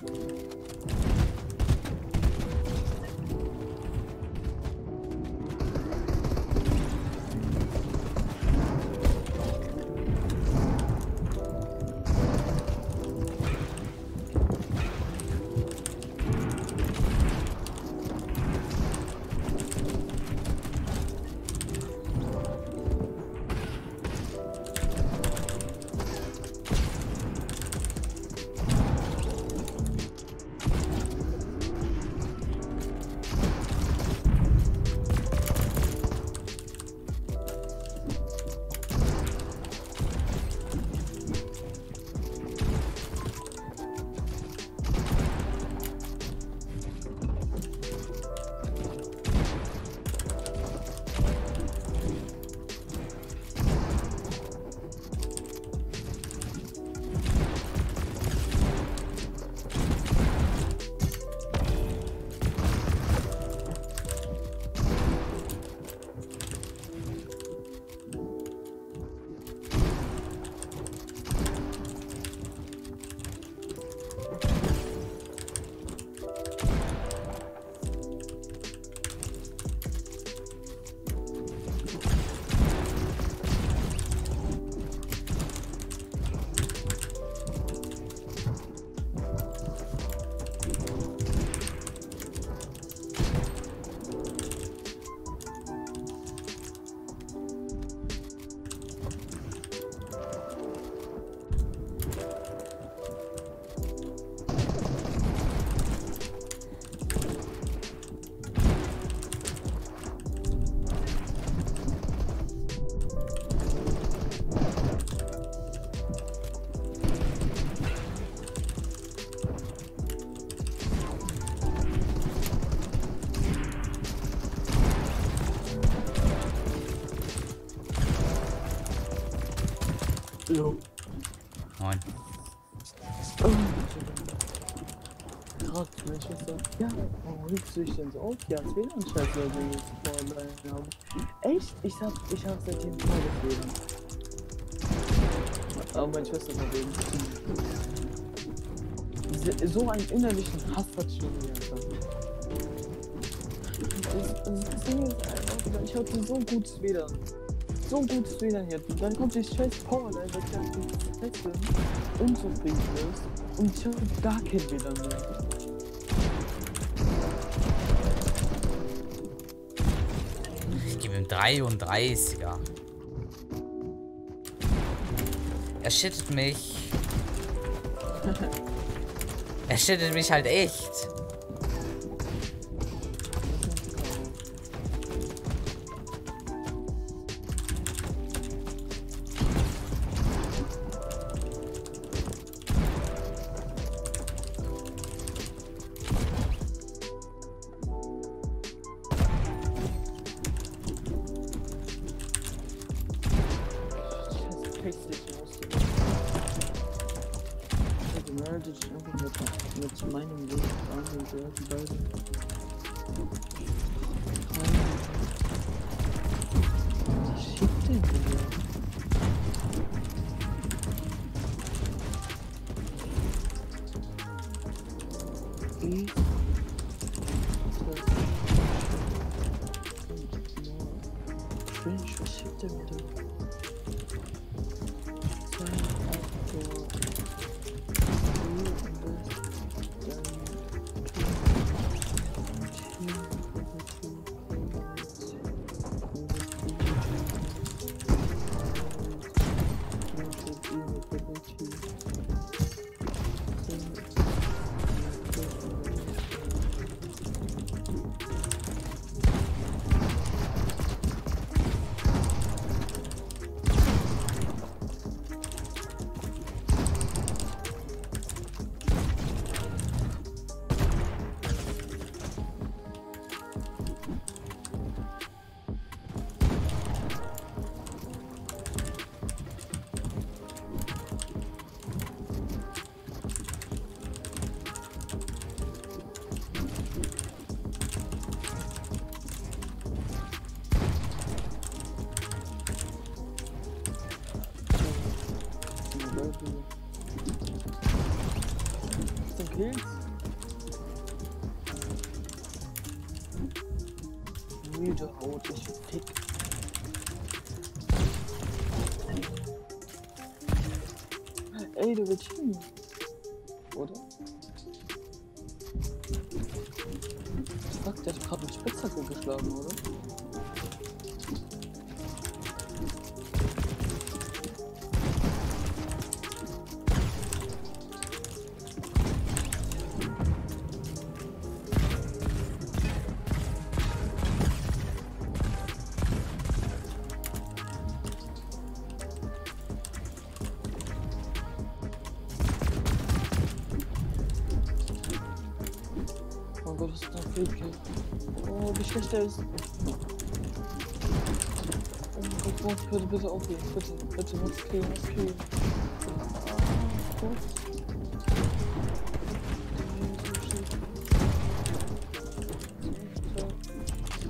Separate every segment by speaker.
Speaker 1: 감사합니다. Jo.
Speaker 2: Moin.
Speaker 1: Gerade, meine Schwester. Ja, warum regst du dich denn so auf? Ja, WLAN-Scheiße, weil wir jetzt vor alleine haben. Echt? Ich hab, ich hab seitdem tolles WLAN. Aber meine Schwester hat eben. Se- So einen innerlichen Hass hat schon wieder. Das, das, das Ding ist einfach, ich hatte so gutes WLAN. So WLAN hier. Und dann kommt die scheiß Powerline, weil ich die Feste unzufrieden ist. Und ich habe gar kein WLAN mehr.
Speaker 2: Ich gebe ihm 33er. Er shittet mich. Er shittet mich halt echt.
Speaker 1: Willst. Müde Haut, ich fick. Ey, du willst hin. Oder? Fuck, der hat gerade mit Spitzhacke geschlagen, oder? Gott, was ist das für ein Oh, wie schlecht der ist. Oh mein Gott, Gott, bitte, bitte aufgehen. Bitte, bitte, was killen, was Gott.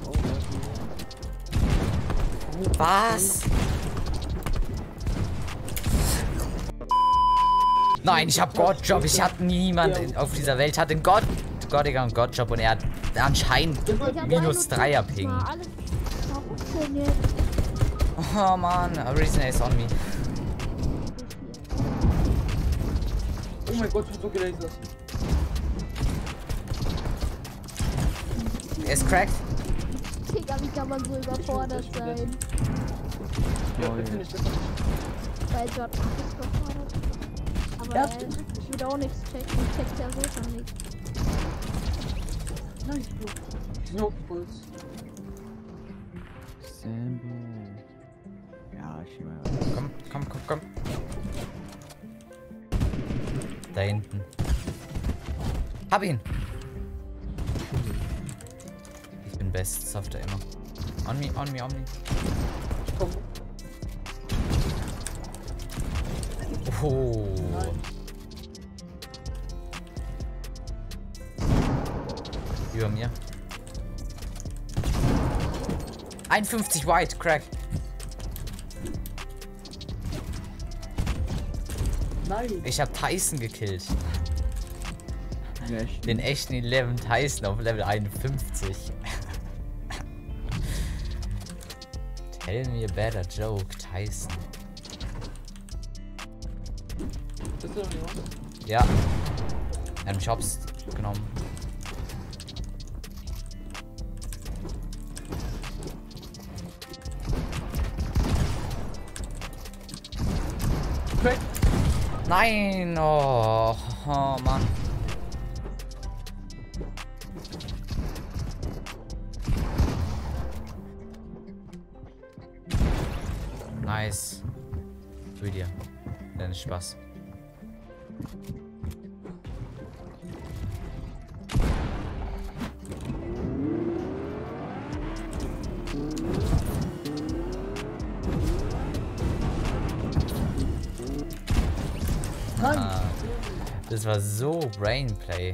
Speaker 1: Oh, Alter.
Speaker 2: Was? Nein, ich hab Gottjob. Ich hatte niemand auf dieser Welt hat einen Gott, Gottiger und Gottjob und er hat anscheinend minus 3er Ping. Oh man, Reason is on me.
Speaker 1: Oh mein Gott, so gelasert.
Speaker 2: Er ist cracked.
Speaker 3: Digga, wie kann man so überfordert sein?
Speaker 1: Ja, ich das.
Speaker 3: Weil dort ist überfordert. Aber
Speaker 1: Ja,
Speaker 3: ich würde auch nichts checken. Ich check ja so schon nichts.
Speaker 1: Bro. Snowballs.
Speaker 4: Sambo. Ja, ich mal.
Speaker 2: Komm, komm, komm, komm. Da hinten. Hab ihn. Ich bin best Softer immer. On me, on me, on me.
Speaker 1: Komm.
Speaker 2: Oh.
Speaker 1: Nein.
Speaker 2: Über mir. 51 White, Crack.
Speaker 1: Nein.
Speaker 2: Ich hab Tyson gekillt.
Speaker 4: Ja, ich
Speaker 2: Den echten 11 Tyson auf Level 51. Tell me a better joke, Tyson.
Speaker 1: Das ist doch nicht
Speaker 2: Ja. Ähm,
Speaker 1: Crack.
Speaker 2: Nein! Oh, oh Mann. Nice. Tu dir. Dein Spaß. Das war so Brainplay.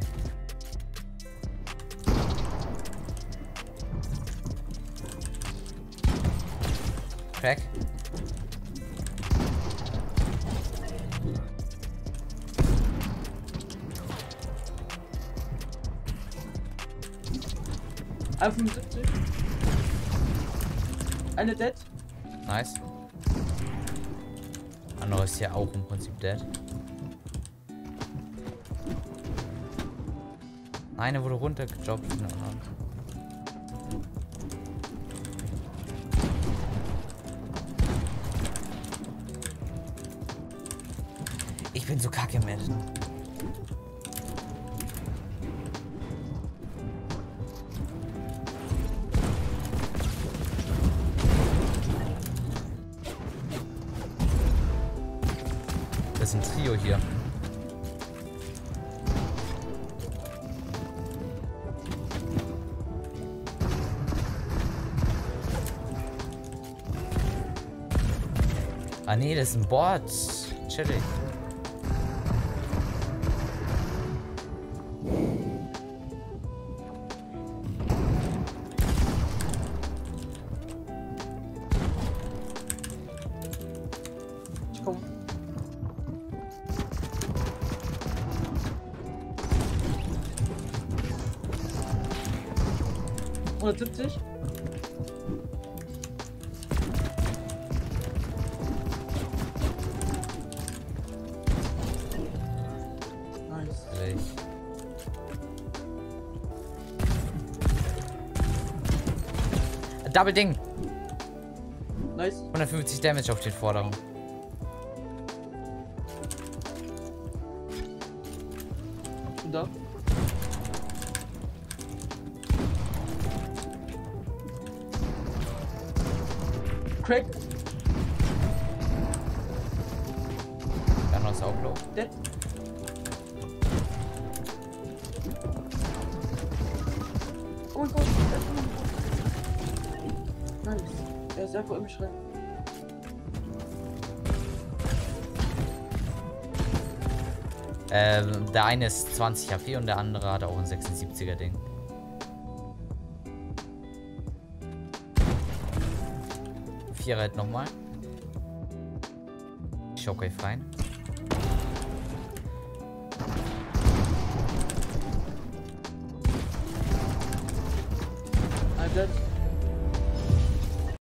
Speaker 2: Crack.
Speaker 1: Ein 75. Eine Dead.
Speaker 2: Nice. Andere ist ja auch im Prinzip dead. Eine wurde runtergejobbt. Ich bin so kacke mit. Das ist ein Trio hier. Ah nee, das ist ein Bot. Chillig. Hundertsiebzig? Double Ding.
Speaker 5: Nice.
Speaker 2: 150 Damage auf den Vorderen.
Speaker 5: Und da. Crack.
Speaker 2: Dann noch Sauglow.
Speaker 5: Dead. Oh mein Gott. Ist einfach im Schrein.
Speaker 2: Ähm, der eine ist 20 HP und der andere hat auch ein 76er Ding. Vierer halt nochmal. Shockwave rein.